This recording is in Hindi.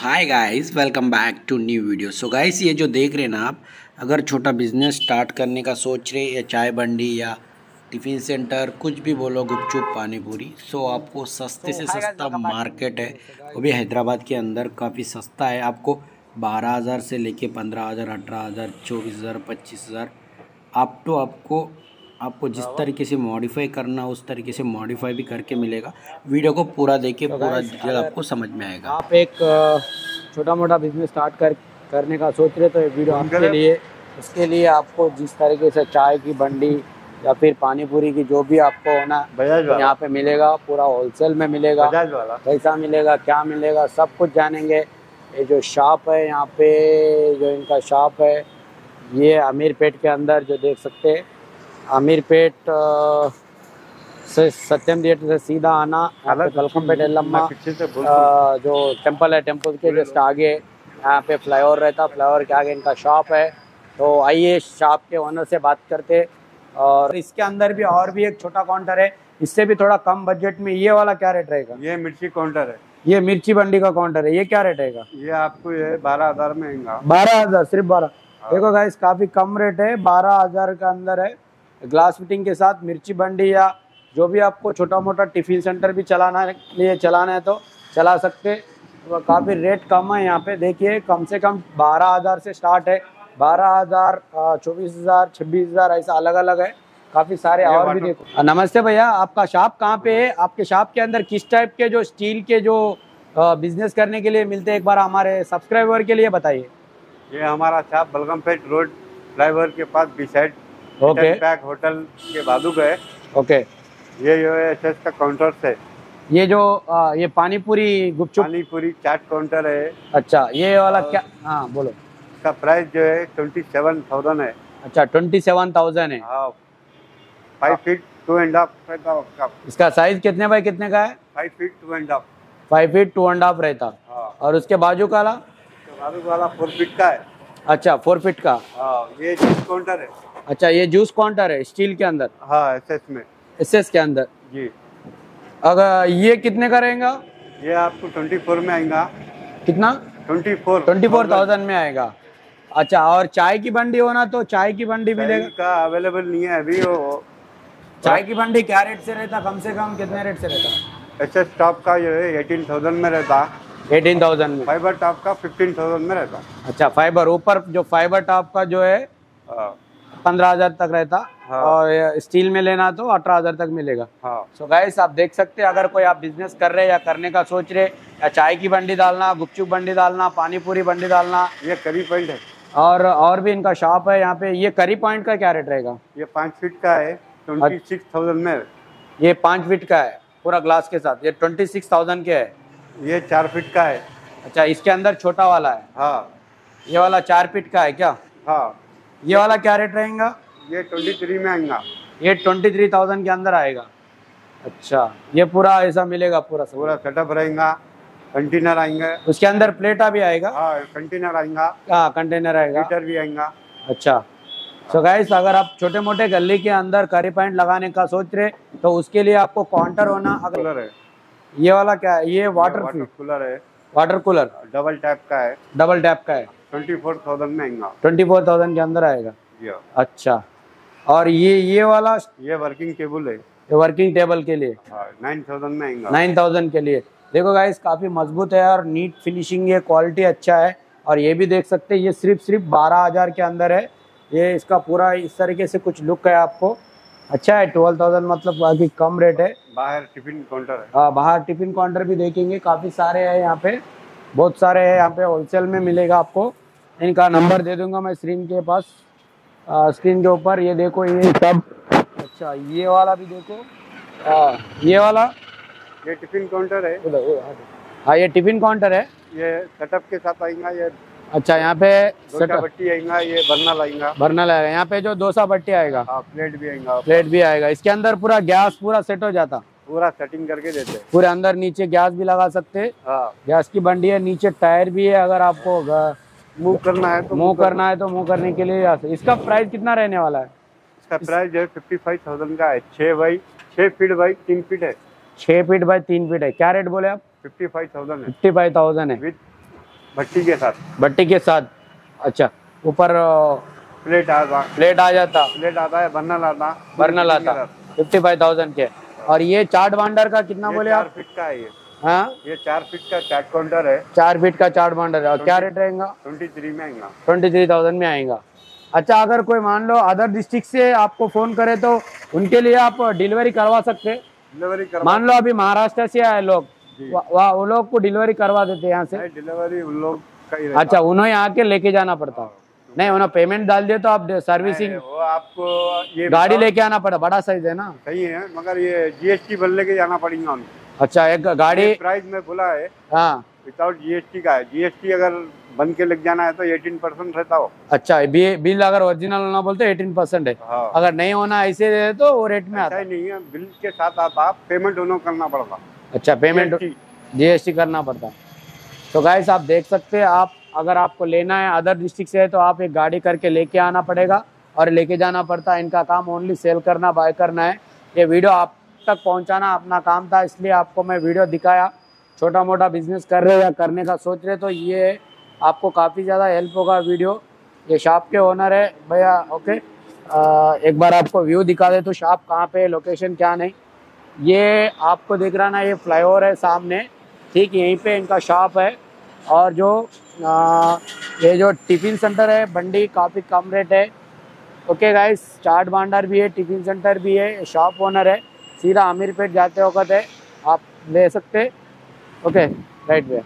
Hi guys welcome back to new video so guys ये जो देख रहे हैं ना आप अगर छोटा बिज़नेस स्टार्ट करने का सोच रहे या चाय बंडी या टिफ़िन सेंटर कुछ भी बोलो गुपचुप पानी पूरी सो आपको सस्ते से सस्ता मार्केट है। वो भी हैदराबाद के अंदर काफ़ी सस्ता है। आपको बारह हज़ार से लेके पंद्रह हज़ार अठारह हज़ार चौबीस हज़ार पच्चीस हज़ार आप तो आपको आपको जिस तरीके से मॉडिफाई करना उस तरीके से मॉडिफाई भी करके मिलेगा। वीडियो को पूरा देखिए पूरा डिटेल आपको समझ में आएगा। आप एक छोटा मोटा बिज़नेस स्टार्ट कर करने का सोच रहे तो ये वीडियो आपके लिए उसके लिए आपको जिस तरीके से चाय की बंडी या फिर पानी पूरी की जो भी आपको होना यहाँ पे मिलेगा पूरा होलसेल में मिलेगा कैसा मिलेगा क्या मिलेगा सब कुछ जानेंगे। ये जो शॉप है यहाँ पे जो इनका शॉप है ये अमीर पेट के अंदर जो देख सकते हैं अमीर पेट से सत्यम थिएटर से सीधा आना कलकम पेट एलम्मा जो टेंपल है टेंपल के जस्ट आगे यहाँ पे फ्लाईओवर रहता फ्लाईओवर के आगे इनका शॉप है। तो आइए शॉप के ओनर से बात करते और इसके अंदर भी और भी एक छोटा काउंटर है। इससे भी थोड़ा कम बजट में ये वाला क्या रेट रहेगा? ये मिर्ची काउंटर है। ये मिर्ची बंडी का काउंटर है ये क्या रेट रहेगा? ये आपको ये बारह हज़ार में बारह हज़ार सिर्फ़ बारह। देखो गाइस काफ़ी कम रेट है बारह हज़ार का अंदर है। ग्लास फिटिंग के साथ मिर्ची बंडी या जो भी आपको छोटा मोटा टिफ़िन सेंटर भी चलाना है लिए चलाना है तो चला सकते काफ़ी रेट कम है यहाँ पे। देखिए कम से कम बारह हज़ार से स्टार्ट है। बारह हज़ार चौबीस हज़ार छब्बीस हज़ार ऐसा अलग अलग है। काफ़ी सारे और भी देखो। नमस्ते भैया आपका शॉप कहाँ पे है? आपके शॉप के अंदर किस टाइप के जो स्टील के जो बिज़नेस करने के लिए मिलते हैं? एक बार हमारे सब्सक्राइबर के लिए बताइए। ये हमारा छाप बलगमपेट रोड फ्लाईओवर के पास बिसाइड ओके पैक होटल के बाजू का है। ओके ये जो है का काउंटर है ये जो आ, ये पानी पूरी गुपचुप पानी पूरी चाट काउंटर है। अच्छा ये वाला क्या हाँ बोलो। इसका प्राइस जो है ट्वेंटी सेवन थाउज़ेंड है। अच्छा ट्वेंटी सेवन थाउज़ेंड है। हाँ। Five feet two and half रहता इसका साइज़ कितने बाय कितने का है? Five feet two and half five feet two and half रहता। हाँ। और उसके बाजू का बाजू वाला फोर फीट का है। अच्छा फोर फीट का। हाँ ये काउंटर है। अच्छा ये जूस काउंटर है? स्टील के अंदर? हाँ एस में। एस के अंदर? जी। अगर ये कितने का रहेगा? ये आपको ट्वेंटी फोर में आएगा। कितना? Twenty four twenty four thousand में आएगा। अच्छा और चाय की बंडी होना तो चाय की बंडी मिलेगा का अवेलेबल नहीं है अभी वो चाय की बंडी क्या रेट से रहता? कम से कम कितने रेट से रहता? एस टॉप का जो है एटीन थाउज़ेंड में रहता। एटीन थाउज़ेंड में। फाइबर टॉप का फिफ्टीन थाउज़ेंड में रहता। अच्छा फाइबर ऊपर जो फाइबर टॉप का जो है हाँ। पंद्रह हज़ार तक रहता हाँ। और स्टील में लेना तो अठारह हज़ार तक मिलेगा। हाँ। सो गाइस आप देख सकते हैं अगर कोई आप बिज़नेस कर रहे हैं या करने का सोच रहे या चाय की बंडी डालना गुपचुप बंडी डालना पानी पूरी बंडी डालना। ये करी पॉइंट है। और और भी इनका शॉप है यहाँ पे। ये करी पॉइंट का क्या रेट रहेगा? ये पाँच फीट का है ट्वेंटी सिक्स थाउज़ेंड में। ये पाँच फीट का है पूरा ग्लास के साथ। ये ट्वेंटी सिक्स थाउज़ेंड के है। ये चार फीट का है। अच्छा इसके अंदर छोटा वाला है? हाँ। ये वाला चार फीट का है क्या? हाँ। ये वाला क्या रेट रहेगा? ये ट्वेंटी थ्री में आएगा। ये ट्वेंटी थ्री थाउज़ेंड के अंदर आएगा। अच्छा ये पूरा ऐसा मिलेगा पूरा सब। पूरा सेटअप रहेगा कंटेनर आएँगे। उसके अंदर प्लेटा भी आएगा? हाँ कंटेनर आएगा। हाँ कंटेनर आएगा। हीटर भी आएगा। अच्छा। सो गाइस अगर आप छोटे मोटे गली के अंदर करी पॉइंट लगाने का सोच रहे तो उसके लिए आपको काउंटर होना अगर कूलर है। ये वाला क्या है? ये वाटर वाटर कूलर है। वाटर कूलर डबल टैप का है। डबल टैप का है। ट्वेंटी फोर थाउज़ेंड में आएगा। ट्वेंटी फोर थाउज़ेंड के अंदर आएगा? अच्छा। और ये ये वाला ये वर्किंग टेबल है। ये वर्किंग टेबल के लिए? हाँ नाइन थाउज़ेंड में आएगा। नाइन थाउज़ेंड के लिए। देखो गाइस काफ़ी मज़बूत है और नीट फिनिशिंग है क्वालिटी अच्छा है। और ये भी देख सकते हैं ये सिर्फ़ सिर्फ़ बारह हज़ार के अंदर है। ये इसका पूरा इस तरीके से कुछ लुक है आपको। अच्छा है ट्वेल्व थाउज़ेंड मतलब बाकी कम रेट है। बाहर टिफ़िन काउंटर है। हाँ बाहर टिफ़िन काउंटर भी देखेंगे। काफ़ी सारे हैं यहाँ पे। बहुत सारे हैं यहाँ पे होलसेल में मिलेगा आपको। इनका नंबर दे दूँगा मैं स्क्रीन के पास। स्क्रीन के ऊपर ये देखो ये सब। अच्छा ये वाला भी देखो। आ, ये वाला। ये टिफ़िन काउंटर है। हाँ, हाँ ये टिफ़िन काउंटर है। ये सेटअप के साथ आएगा ये अच्छा यहाँ पे डोसा भट्टी आएगा ये बर्नल आएगा बर्नल आएगा यहाँ पे जो डोसा भट्टी आएगा हाँ प्लेट भी आएगा। प्लेट भी आएगा। इसके अंदर पूरा गैस पूरा सेट हो जाता। पूरा सेटिंग करके देते। हैं पूरे अंदर नीचे गैस भी लगा सकते। हैं। हाँ गैस की बंडी है नीचे टायर भी है अगर आपको मूव करना है तो मूव करना है तो मूव करने के लिए इसका प्राइस कितना रहने वाला है? इसका प्राइस जो है फिफ्टी फाइव थाउज़ेंड का है। छः बाई छः फीट बाई तीन फीट है। छः फीट बाय तीन फीट है। क्या रेट बोले आप? फिफ्टी फाइव थाउज़ेंड है। फिफ्टी फाइव थाउज़ेंड है। विथ भट्टी के साथ। भट्टी के साथ। अच्छा ऊपर प्लेट आता प्लेट आ जाता। प्लेट आता है बर्नल आता बर्नल आता फिफ्टी फाइव थाउज़ेंड के। और ये चार्ट बांडर का कितना बोले आप? फीट का है ये। हाँ? ये चार फीट का चार्ट काउंटर है। चार फीट का चार्ट बांडर है। और क्या रेट रहेगा? ट्वेंटी थ्री में आएगा। ट्वेंटी थ्री थाउज़ेंड में आएगा। अच्छा अगर कोई मान लो अदर डिस्ट्रिक्ट से आपको फ़ोन करे तो उनके लिए आप डिलीवरी करवा सकते। डिलीवरी करवा मान लो अभी महाराष्ट्र से आए लोग। वा- लोग को डिलीवरी करवा देते यहाँ से। डिलीवरी उन लोग अच्छा उन्हें आके लेके जाना पड़ता। नहीं उन्हें पेमेंट डाल दिए तो आप सर्विसिंग वो आपको ये गाड़ी लेके आना पड़ा बड़ा साइज़ है ना। सही है मगर ये जीएसटी भर लेके जाना पड़ेगा उनको अच्छा एक गाड़ी प्राइस में बोला है हाँ। विदाउट जीएसटी का है। जीएसटी अगर बन के लग जाना है तो 18 परसेंट रहता हो। अच्छा बिल अगर ओरिजिनल होना बोलते एटीन परसेंट है। हाँ। अगर नहीं होना ऐसे दे तो वो रेट में आता ही। नहीं है बिल के साथ आता पेमेंट उन्हों करना पड़ता। अच्छा पेमेंट जीएसटी करना पड़ता। तो गाइस आप देख सकते हैं आप अगर आपको लेना है अदर डिस्ट्रिक्ट से है तो आप एक गाड़ी करके लेके आना पड़ेगा। और लेके जाना पड़ता है इनका काम ओनली सेल करना बाय करना है। ये वीडियो आप तक पहुंचाना अपना काम था इसलिए आपको मैं वीडियो दिखाया। छोटा मोटा बिज़नेस कर रहे या करने का सोच रहे तो ये आपको काफ़ी ज़्यादा हेल्प होगा वीडियो। ये शॉप के ओनर है भैया ओके अ, एक बार आपको व्यू दिखा दे तो शॉप कहाँ पे लोकेशन क्या नहीं? ये आपको दिख रहा ना ये फ्लाईओवर है सामने। ठीक यहीं पे इनका शॉप है। और जो आ, ये जो टिफ़िन सेंटर है बंडी काफ़ी कम रेट है। ओके गाइस चाट भांडार भी है टिफ़िन सेंटर भी है शॉप ओनर है। सीधा आमिर पेट जाते वक्त है। आप ले सकते। ओके राइट भैया